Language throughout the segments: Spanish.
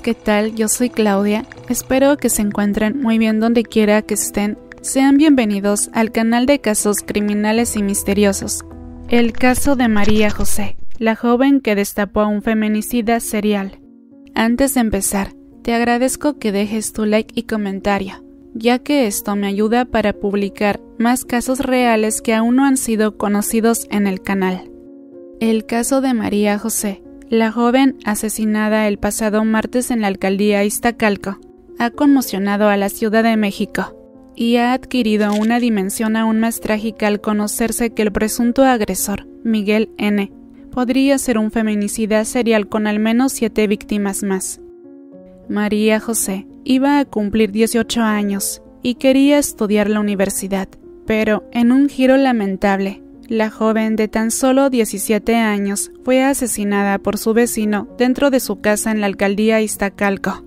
¿qué tal? Yo soy Claudia. Espero que se encuentren muy bien donde quiera que estén. Sean bienvenidos al canal de casos criminales y misteriosos. El caso de María José, la joven que destapó a un feminicida serial. Antes de empezar, te agradezco que dejes tu like y comentario, ya que esto me ayuda para publicar más casos reales que aún no han sido conocidos en el canal. El caso de María José la joven asesinada el pasado martes en la alcaldía Iztacalco ha conmocionado a la Ciudad de México y ha adquirido una dimensión aún más trágica al conocerse que el presunto agresor, Miguel N., podría ser un feminicida serial con al menos siete víctimas más. María José iba a cumplir 18 años y quería estudiar la universidad, pero en un giro lamentable, la joven de tan solo 17 años fue asesinada por su vecino dentro de su casa en la alcaldía Iztacalco.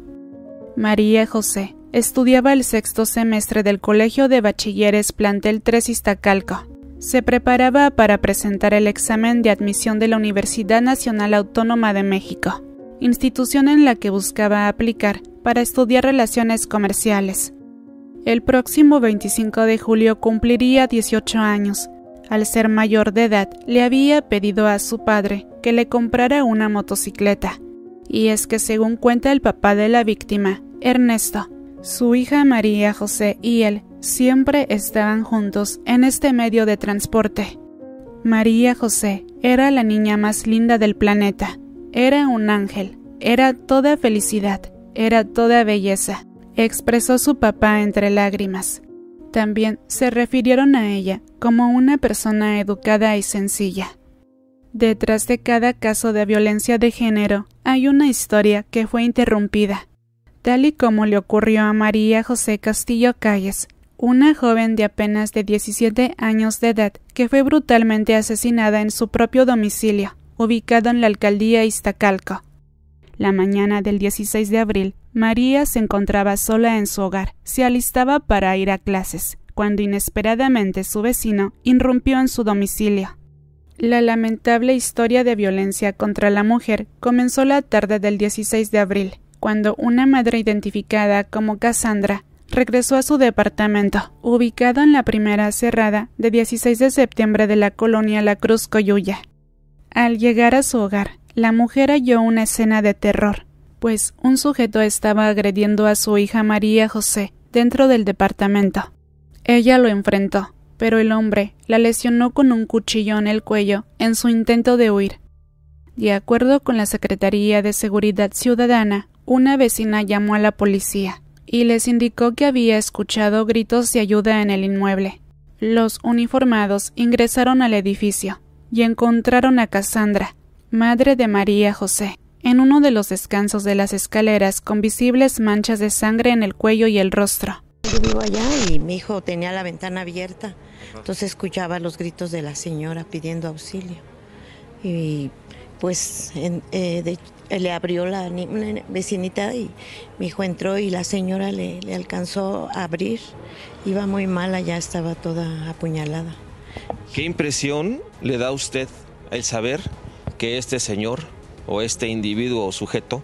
María José estudiaba el sexto semestre del Colegio de Bachilleres Plantel 3 Iztacalco. Se preparaba para presentar el examen de admisión de la Universidad Nacional Autónoma de México, institución en la que buscaba aplicar para estudiar relaciones comerciales. El próximo 25 de julio cumpliría 18 años al ser mayor de edad, le había pedido a su padre que le comprara una motocicleta. Y es que según cuenta el papá de la víctima, Ernesto, su hija María José y él siempre estaban juntos en este medio de transporte. María José era la niña más linda del planeta, era un ángel, era toda felicidad, era toda belleza, expresó su papá entre lágrimas. También se refirieron a ella como una persona educada y sencilla. Detrás de cada caso de violencia de género hay una historia que fue interrumpida, tal y como le ocurrió a María José Castillo Calles, una joven de apenas de 17 años de edad que fue brutalmente asesinada en su propio domicilio, ubicado en la alcaldía Iztacalco. La mañana del 16 de abril, María se encontraba sola en su hogar, se alistaba para ir a clases, cuando inesperadamente su vecino irrumpió en su domicilio. La lamentable historia de violencia contra la mujer comenzó la tarde del 16 de abril, cuando una madre identificada como Cassandra regresó a su departamento, ubicado en la primera cerrada de 16 de septiembre de la colonia La Cruz Coyuya. Al llegar a su hogar, la mujer halló una escena de terror, pues un sujeto estaba agrediendo a su hija María José dentro del departamento. Ella lo enfrentó, pero el hombre la lesionó con un cuchillo en el cuello en su intento de huir. De acuerdo con la Secretaría de Seguridad Ciudadana, una vecina llamó a la policía y les indicó que había escuchado gritos de ayuda en el inmueble. Los uniformados ingresaron al edificio y encontraron a Cassandra, madre de María José, en uno de los descansos de las escaleras con visibles manchas de sangre en el cuello y el rostro. Yo vivo allá y mi hijo tenía la ventana abierta, entonces escuchaba los gritos de la señora pidiendo auxilio. Y pues eh, le abrió la vecinita y mi hijo entró y la señora le, le alcanzó a abrir. Iba muy mala, ya estaba toda apuñalada. ¿Qué impresión le da a usted el saber que este señor o este individuo o sujeto,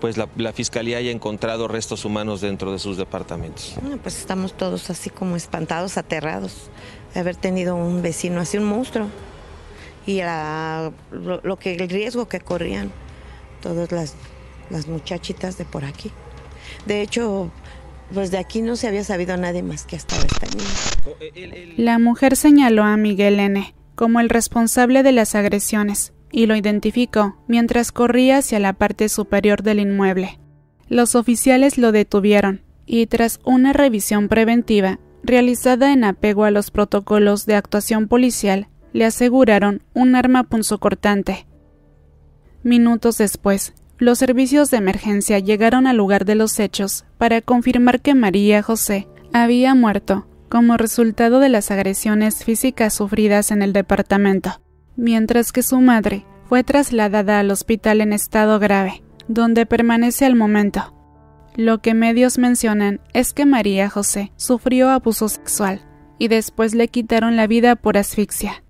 pues la, fiscalía haya encontrado restos humanos dentro de sus departamentos. pues estamos todos así como espantados, aterrados de haber tenido un vecino así, un monstruo. Y lo, que el riesgo que corrían todas las, las muchachitas de por aquí. De hecho, pues de aquí no se había sabido nadie más que hasta esta niña. La mujer señaló a Miguel N. como el responsable de las agresiones y lo identificó mientras corría hacia la parte superior del inmueble. Los oficiales lo detuvieron y tras una revisión preventiva realizada en apego a los protocolos de actuación policial, le aseguraron un arma punzocortante. Minutos después, los servicios de emergencia llegaron al lugar de los hechos para confirmar que María José había muerto como resultado de las agresiones físicas sufridas en el departamento mientras que su madre fue trasladada al hospital en estado grave, donde permanece al momento. Lo que medios mencionan es que María José sufrió abuso sexual y después le quitaron la vida por asfixia.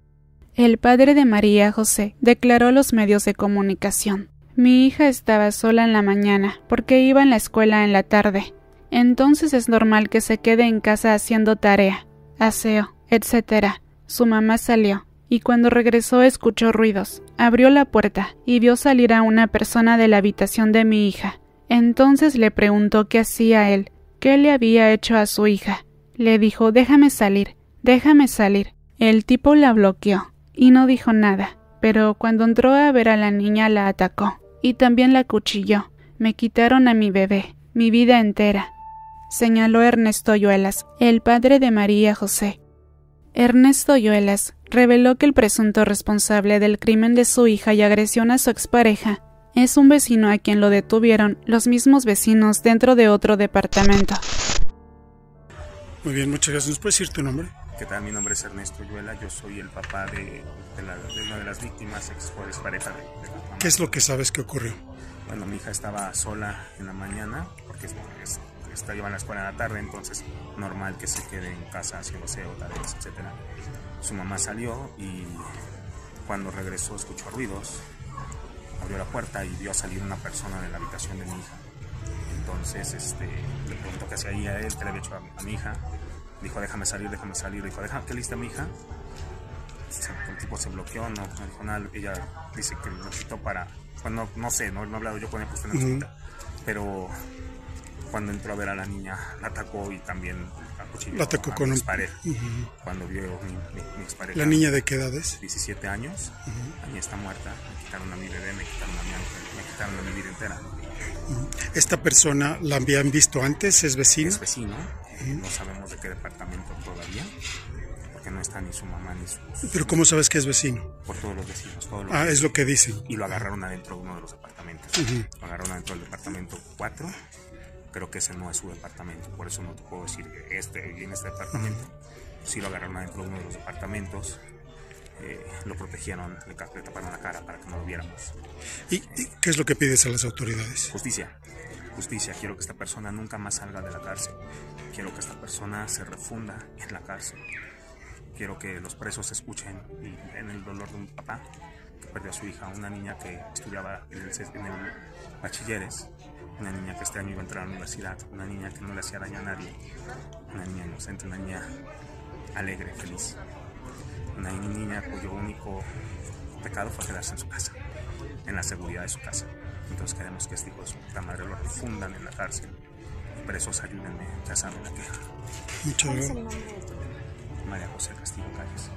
El padre de María José declaró a los medios de comunicación. Mi hija estaba sola en la mañana porque iba en la escuela en la tarde. Entonces es normal que se quede en casa haciendo tarea, aseo, etc. Su mamá salió y cuando regresó escuchó ruidos. Abrió la puerta y vio salir a una persona de la habitación de mi hija. Entonces le preguntó qué hacía él, qué le había hecho a su hija. Le dijo déjame salir, déjame salir. El tipo la bloqueó y no dijo nada, pero cuando entró a ver a la niña la atacó y también la cuchilló. Me quitaron a mi bebé, mi vida entera, señaló Ernesto Yuelas, el padre de María José. Ernesto Yuelas reveló que el presunto responsable del crimen de su hija y agresión a su expareja es un vecino a quien lo detuvieron los mismos vecinos dentro de otro departamento. Muy bien, muchas gracias. ¿Nos puedes decir tu nombre? ¿Qué tal? Mi nombre es Ernesto Yuela, yo soy el papá de, una de las víctimas, ex pareja de, ¿Qué es lo que sabes que ocurrió? Bueno, mi hija estaba sola en la mañana porque está llevando la escuela en la tarde, entonces normal que se quede en casa haciendo aseo, tareas, etc. Su mamá salió y cuando regresó escuchó ruidos, abrió la puerta y vio salir una persona de la habitación de mi hija. Entonces este, le preguntó qué hacía ahí a él, qué le había hecho a, mi hija. Dijo, déjame salir, déjame salir. Dijo, déjame, ¿qué lista mi hija? El tipo se bloqueó, no, no dijo nada. Ella dice que lo quitó para. Bueno, no, sé, no, he hablado yo con él, pues en la Pero cuando entró a ver a la niña, la atacó y también la atacó con un pareja. Cuando vio mi, mi, expareja. ¿La niña de qué edad es? 17 años. La niña está muerta. Me quitaron a mi bebé, me quitaron a mi me quitaron a mi vida entera. ¿Esta persona la habían visto antes? ¿Es vecino? Es vecino. No sabemos de qué departamento todavía. Porque no está ni su mamá ni su. ¿Pero cómo sabes que es vecino? Por todos los vecinos. Todos ah, es lo que dicen. Y lo agarraron adentro de uno de los departamentos. Lo agarraron adentro del departamento 4 creo que ese no es su departamento, por eso no te puedo decir que este en este departamento. Si lo agarraron adentro de uno de los departamentos, eh, lo protegieron, le, taparon la cara para que no lo viéramos. ¿Y, qué es lo que pides a las autoridades? Justicia, justicia. Quiero que esta persona nunca más salga de la cárcel. Quiero que esta persona se refunda en la cárcel. Quiero que los presos escuchen en el dolor de un papá que perdió a su hija, una niña que estudiaba en el, en el bachilleres una niña que este año iba a entrar a la universidad, una niña que no le hacía daño a nadie, una niña inocente, una niña alegre, feliz, una niña cuyo único pecado fue quedarse en su casa, en la seguridad de su casa. Entonces queremos que este hijo de su puta madre lo refundan en la cárcel. Presos, ayúdenme, ya saben la queja. Muchas gracias. María José Castillo Calles.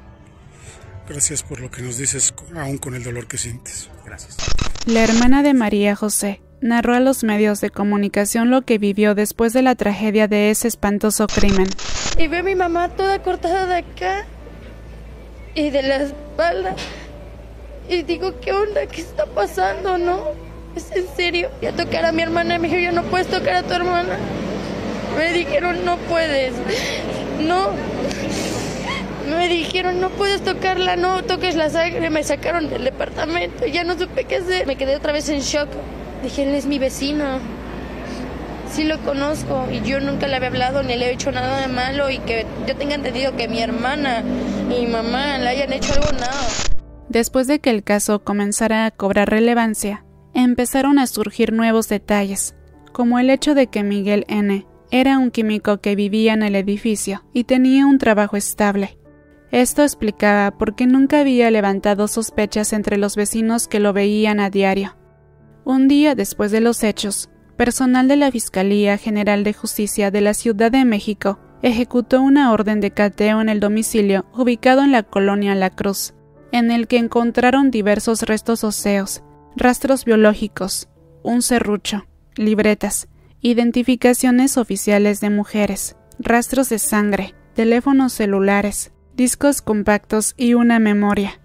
Gracias por lo que nos dices, aún con el dolor que sientes. Gracias. La hermana de María José, narró a los medios de comunicación lo que vivió después de la tragedia de ese espantoso crimen. Y veo a mi mamá toda cortada de acá y de la espalda. Y digo, ¿qué onda? ¿Qué está pasando? ¿No? ¿Es en serio? Y a tocar a mi hermana me dijo, yo no puedes tocar a tu hermana. Me dijeron, no puedes. No. Me dijeron, no puedes tocarla, no toques la sangre. Me sacaron del departamento. Ya no supe qué hacer. Me quedé otra vez en shock. Dije, él es mi vecino. Sí lo conozco y yo nunca le había hablado ni le he hecho nada de malo y que yo tenga entendido que mi hermana y mi mamá le hayan hecho algo nada. Después de que el caso comenzara a cobrar relevancia, empezaron a surgir nuevos detalles, como el hecho de que Miguel N. era un químico que vivía en el edificio y tenía un trabajo estable. Esto explicaba por qué nunca había levantado sospechas entre los vecinos que lo veían a diario. Un día después de los hechos, personal de la Fiscalía General de Justicia de la Ciudad de México ejecutó una orden de cateo en el domicilio ubicado en la colonia La Cruz, en el que encontraron diversos restos óseos, rastros biológicos, un serrucho, libretas, identificaciones oficiales de mujeres, rastros de sangre, teléfonos celulares, discos compactos y una memoria.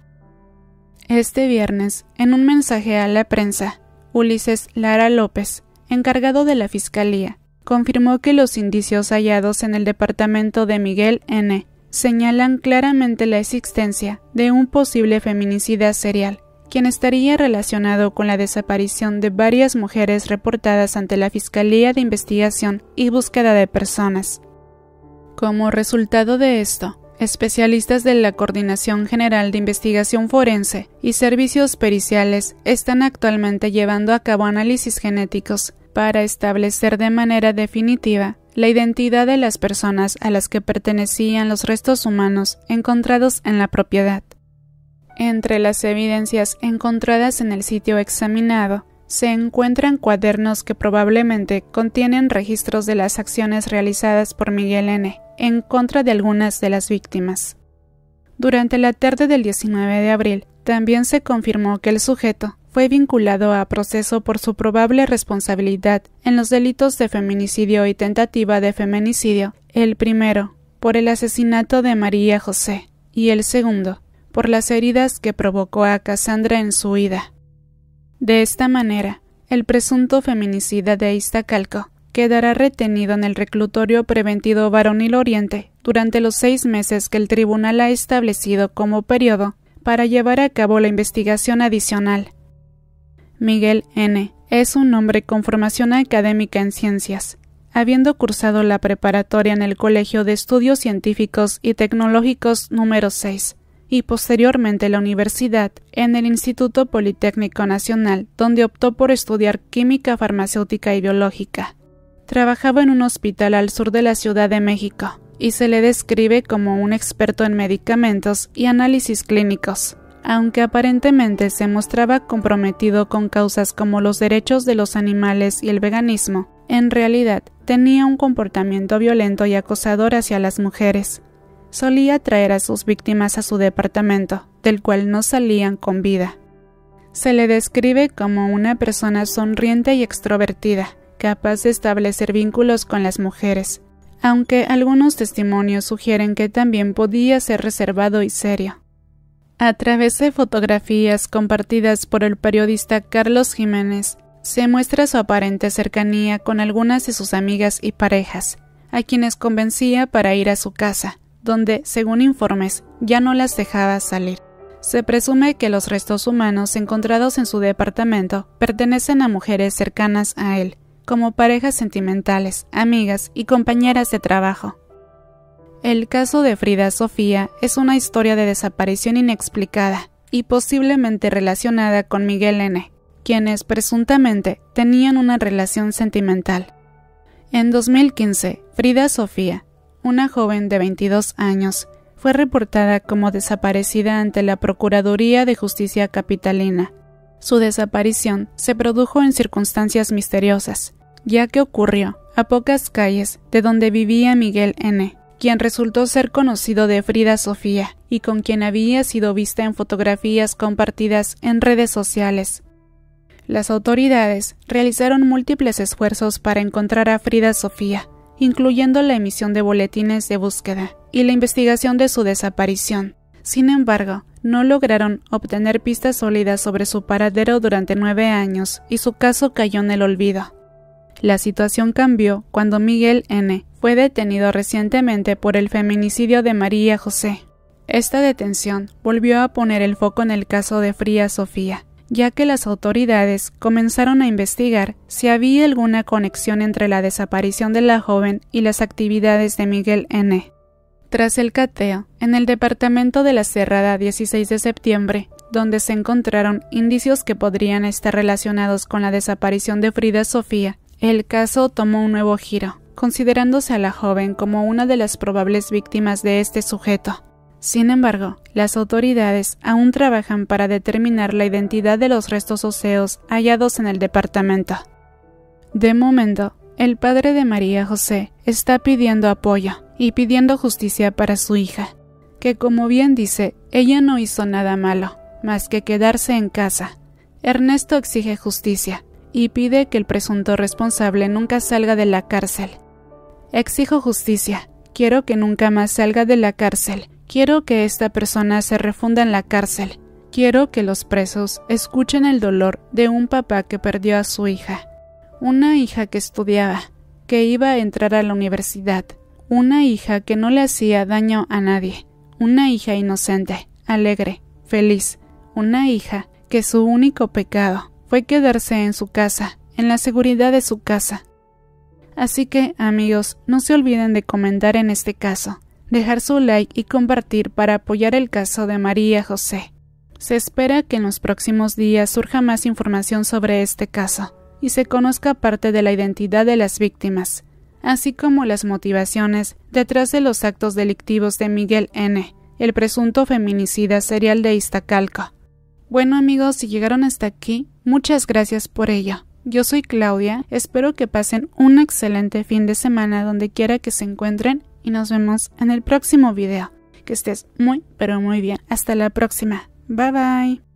Este viernes, en un mensaje a la prensa, Ulises Lara López, encargado de la Fiscalía, confirmó que los indicios hallados en el departamento de Miguel N. señalan claramente la existencia de un posible feminicida serial, quien estaría relacionado con la desaparición de varias mujeres reportadas ante la Fiscalía de Investigación y Búsqueda de Personas. Como resultado de esto, especialistas de la Coordinación General de Investigación Forense y servicios periciales están actualmente llevando a cabo análisis genéticos para establecer de manera definitiva la identidad de las personas a las que pertenecían los restos humanos encontrados en la propiedad. Entre las evidencias encontradas en el sitio examinado se encuentran cuadernos que probablemente contienen registros de las acciones realizadas por Miguel N. en contra de algunas de las víctimas. Durante la tarde del 19 de abril, también se confirmó que el sujeto fue vinculado a proceso por su probable responsabilidad en los delitos de feminicidio y tentativa de feminicidio, el primero, por el asesinato de María José, y el segundo, por las heridas que provocó a Cassandra en su huida. De esta manera, el presunto feminicida de Iztacalco quedará retenido en el reclutorio preventivo Varonil Oriente durante los seis meses que el tribunal ha establecido como periodo para llevar a cabo la investigación adicional. Miguel N. es un hombre con formación académica en ciencias, habiendo cursado la preparatoria en el Colegio de Estudios Científicos y Tecnológicos número 6 y posteriormente la universidad en el Instituto Politécnico Nacional, donde optó por estudiar química farmacéutica y biológica. Trabajaba en un hospital al sur de la Ciudad de México y se le describe como un experto en medicamentos y análisis clínicos aunque aparentemente se mostraba comprometido con causas como los derechos de los animales y el veganismo, en realidad tenía un comportamiento violento y acosador hacia las mujeres. Solía traer a sus víctimas a su departamento, del cual no salían con vida. Se le describe como una persona sonriente y extrovertida, capaz de establecer vínculos con las mujeres, aunque algunos testimonios sugieren que también podía ser reservado y serio. A través de fotografías compartidas por el periodista Carlos Jiménez, se muestra su aparente cercanía con algunas de sus amigas y parejas, a quienes convencía para ir a su casa, donde, según informes, ya no las dejaba salir. Se presume que los restos humanos encontrados en su departamento pertenecen a mujeres cercanas a él, como parejas sentimentales, amigas y compañeras de trabajo. El caso de Frida Sofía es una historia de desaparición inexplicada y posiblemente relacionada con Miguel N., quienes presuntamente tenían una relación sentimental. En 2015, Frida Sofía, una joven de 22 años, fue reportada como desaparecida ante la Procuraduría de Justicia Capitalina. Su desaparición se produjo en circunstancias misteriosas, ya que ocurrió a pocas calles de donde vivía Miguel N quien resultó ser conocido de Frida Sofía y con quien había sido vista en fotografías compartidas en redes sociales. Las autoridades realizaron múltiples esfuerzos para encontrar a Frida Sofía, incluyendo la emisión de boletines de búsqueda y la investigación de su desaparición. Sin embargo, no lograron obtener pistas sólidas sobre su paradero durante nueve años y su caso cayó en el olvido. La situación cambió cuando Miguel N. fue detenido recientemente por el feminicidio de María José. Esta detención volvió a poner el foco en el caso de Fría Sofía, ya que las autoridades comenzaron a investigar si había alguna conexión entre la desaparición de la joven y las actividades de Miguel N. Tras el cateo, en el departamento de la Cerrada 16 de septiembre, donde se encontraron indicios que podrían estar relacionados con la desaparición de Frida Sofía, el caso tomó un nuevo giro, considerándose a la joven como una de las probables víctimas de este sujeto. Sin embargo, las autoridades aún trabajan para determinar la identidad de los restos óseos hallados en el departamento. De momento, el padre de María José está pidiendo apoyo y pidiendo justicia para su hija, que como bien dice, ella no hizo nada malo, más que quedarse en casa. Ernesto exige justicia, y pide que el presunto responsable nunca salga de la cárcel. Exijo justicia. Quiero que nunca más salga de la cárcel. Quiero que esta persona se refunda en la cárcel. Quiero que los presos escuchen el dolor de un papá que perdió a su hija. Una hija que estudiaba, que iba a entrar a la universidad. Una hija que no le hacía daño a nadie. Una hija inocente, alegre, feliz. Una hija que su único pecado fue quedarse en su casa, en la seguridad de su casa. Así que, amigos, no se olviden de comentar en este caso, dejar su like y compartir para apoyar el caso de María José. Se espera que en los próximos días surja más información sobre este caso y se conozca parte de la identidad de las víctimas, así como las motivaciones detrás de los actos delictivos de Miguel N., el presunto feminicida serial de Iztacalco. Bueno amigos, si llegaron hasta aquí, muchas gracias por ello. Yo soy Claudia, espero que pasen un excelente fin de semana donde quiera que se encuentren y nos vemos en el próximo video. Que estés muy, pero muy bien. Hasta la próxima. Bye bye.